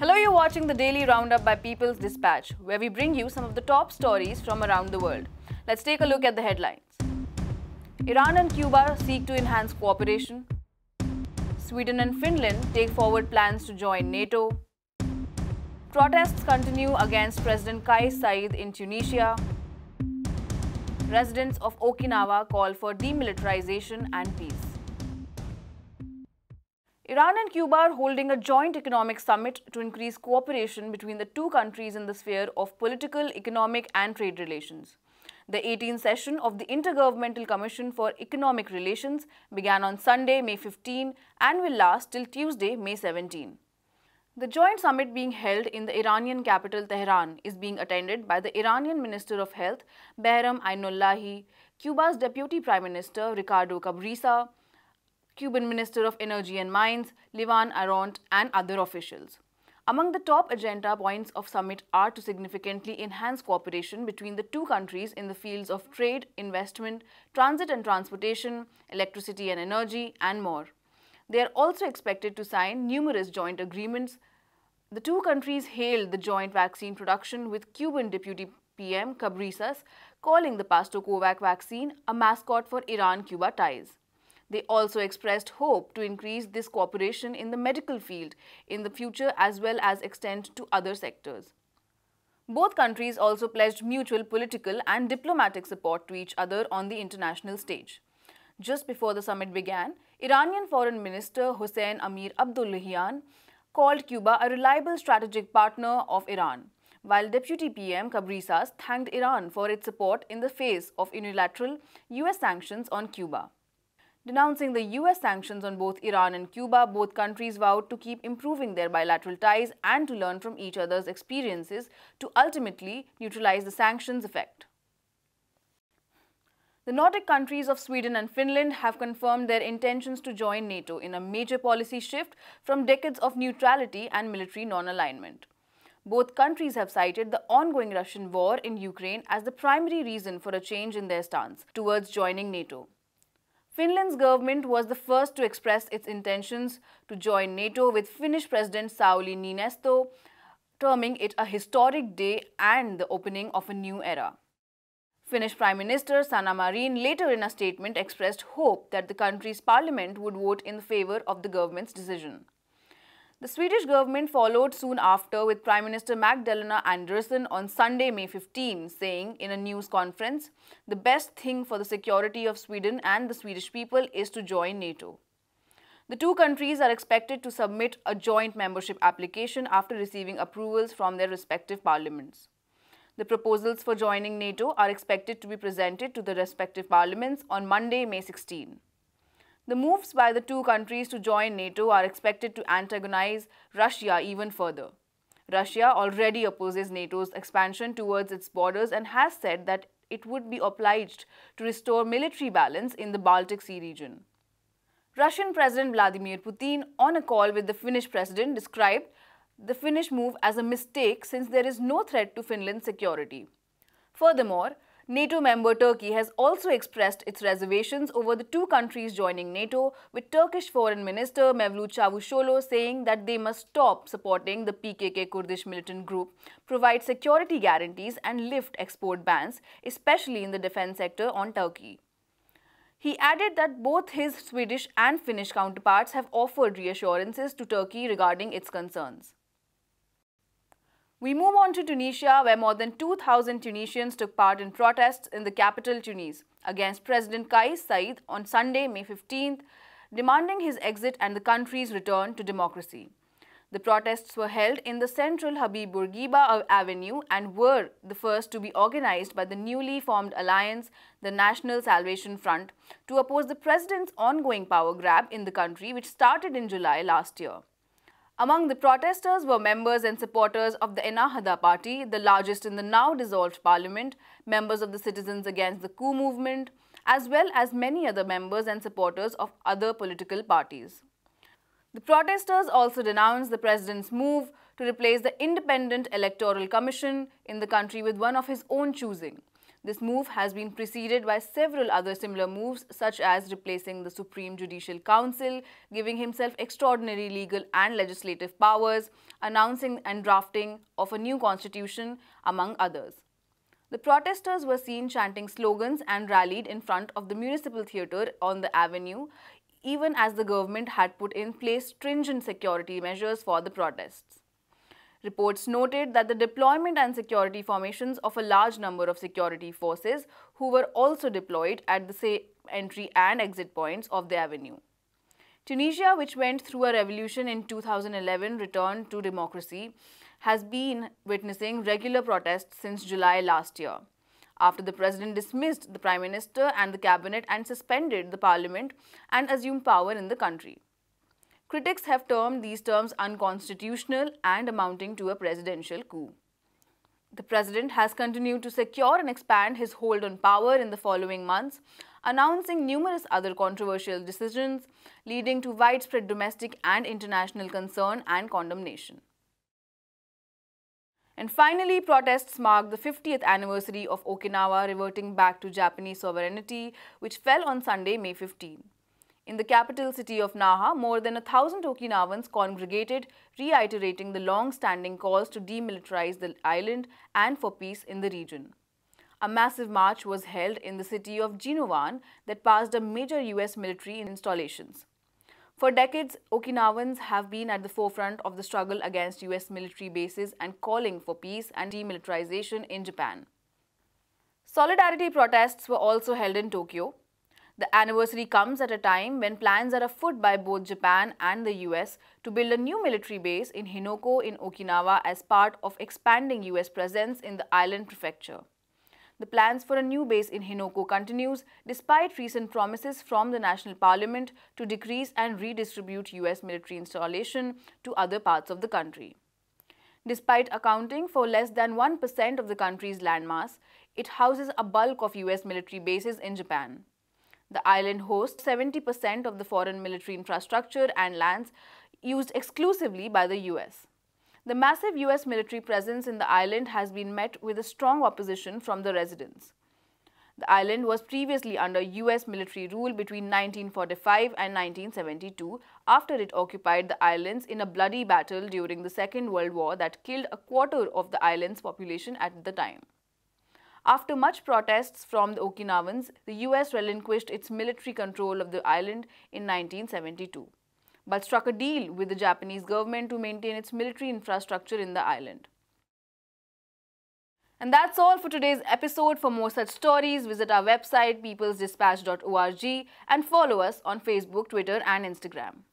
Hello, you're watching the Daily Roundup by People's Dispatch, where we bring you some of the top stories from around the world. Let's take a look at the headlines. Iran and Cuba seek to enhance cooperation. Sweden and Finland take forward plans to join NATO. Protests continue against President Kais Saied in Tunisia. Residents of Okinawa call for demilitarization and peace. Iran and Cuba are holding a joint economic summit to increase cooperation between the two countries in the sphere of political, economic, and trade relations. The 18th session of the Intergovernmental Commission for Economic Relations began on Sunday, May 15, and will last till Tuesday, May 17. The joint summit being held in the Iranian capital Tehran is being attended by the Iranian Minister of Health, Bahram Eynollahi, Cuba's Deputy Prime Minister, Ricardo Cabrisas, Cuban Minister of Energy and Mines, Livan Arronte, and other officials. Among the top agenda points of summit are to significantly enhance cooperation between the two countries in the fields of trade, investment, transit and transportation, electricity and energy, and more. They are also expected to sign numerous joint agreements. The two countries hailed the joint vaccine production with Cuban Deputy PM Cabrisas calling the PastoCovac vaccine a mascot for Iran-Cuba ties. They also expressed hope to increase this cooperation in the medical field in the future as well as extend to other sectors. Both countries also pledged mutual political and diplomatic support to each other on the international stage. Just before the summit began, Iranian Foreign Minister Hossein Amir Abdollahian called Cuba a reliable strategic partner of Iran, while Deputy PM Cabrisas thanked Iran for its support in the face of unilateral US sanctions on Cuba. Denouncing the US sanctions on both Iran and Cuba, both countries vowed to keep improving their bilateral ties and to learn from each other's experiences to ultimately neutralize the sanctions' effect. The Nordic countries of Sweden and Finland have confirmed their intentions to join NATO in a major policy shift from decades of neutrality and military non-alignment. Both countries have cited the ongoing Russian war in Ukraine as the primary reason for a change in their stance towards joining NATO. Finland's government was the first to express its intentions to join NATO with Finnish President Sauli Niinisto terming it a historic day and the opening of a new era. Finnish Prime Minister Sanna Marin later in a statement expressed hope that the country's parliament would vote in favor of the government's decision. The Swedish government followed soon after with Prime Minister Magdalena Andersson on Sunday, May 15, saying in a news conference, the best thing for the security of Sweden and the Swedish people is to join NATO. The two countries are expected to submit a joint membership application after receiving approvals from their respective parliaments. The proposals for joining NATO are expected to be presented to the respective parliaments on Monday, May 16. The moves by the two countries to join NATO are expected to antagonize Russia even further. Russia already opposes NATO's expansion towards its borders and has said that it would be obliged to restore military balance in the Baltic Sea region. Russian President Vladimir Putin, on a call with the Finnish president, described the Finnish move as a mistake since there is no threat to Finland's security. Furthermore, NATO member Turkey has also expressed its reservations over the two countries joining NATO, with Turkish Foreign Minister Mevlut Çavuşoğlu saying that they must stop supporting the PKK Kurdish militant group, provide security guarantees and lift export bans, especially in the defense sector on Turkey. He added that both his Swedish and Finnish counterparts have offered reassurances to Turkey regarding its concerns. We move on to Tunisia, where more than 2,000 Tunisians took part in protests in the capital Tunis against President Kais Saied on Sunday, May 15th, demanding his exit and the country's return to democracy. The protests were held in the central Habib Bourguiba Avenue and were the first to be organized by the newly formed alliance, the National Salvation Front, to oppose the president's ongoing power grab in the country, which started in July last year. Among the protesters were members and supporters of the Ennahda party, the largest in the now dissolved parliament, members of the Citizens Against the Coup movement, as well as many other members and supporters of other political parties. The protesters also denounced the president's move to replace the Independent Electoral Commission in the country with one of his own choosing. This move has been preceded by several other similar moves, such as replacing the Supreme Judicial Council, giving himself extraordinary legal and legislative powers, announcing and drafting of a new constitution, among others. The protesters were seen chanting slogans and rallied in front of the municipal theatre on the avenue, even as the government had put in place stringent security measures for the protests. Reports noted that the deployment and security formations of a large number of security forces who were also deployed at the same entry and exit points of the avenue. Tunisia, which went through a revolution in 2011, returned to democracy has been witnessing regular protests since July last year, after the president dismissed the prime minister and the cabinet and suspended the parliament and assumed power in the country. Critics have termed these terms unconstitutional and amounting to a presidential coup. The president has continued to secure and expand his hold on power in the following months, announcing numerous other controversial decisions, leading to widespread domestic and international concern and condemnation. And finally, protests mark the 50th anniversary of Okinawa reverting back to Japanese sovereignty, which fell on Sunday, May 15. In the capital city of Naha, more than a thousand Okinawans congregated, reiterating the long-standing calls to demilitarize the island and for peace in the region. A massive march was held in the city of Ginowan that passed a major US military installations. For decades, Okinawans have been at the forefront of the struggle against US military bases and calling for peace and demilitarization in Japan. Solidarity protests were also held in Tokyo. The anniversary comes at a time when plans are afoot by both Japan and the US to build a new military base in Henoko in Okinawa as part of expanding US presence in the island prefecture. The plans for a new base in Henoko continues despite recent promises from the National Parliament to decrease and redistribute US military installation to other parts of the country. Despite accounting for less than 1% of the country's landmass, it houses a bulk of US military bases in Japan. The island hosts 70% of the foreign military infrastructure and lands used exclusively by the US. The massive US military presence in the island has been met with a strong opposition from the residents. The island was previously under US military rule between 1945 and 1972 after it occupied the islands in a bloody battle during the Second World War that killed a quarter of the island's population at the time. After much protests from the Okinawans, the US relinquished its military control of the island in 1972 but struck a deal with the Japanese government to maintain its military infrastructure in the island. And that's all for today's episode. For more such stories, visit our website peoplesdispatch.org and follow us on Facebook, Twitter and Instagram.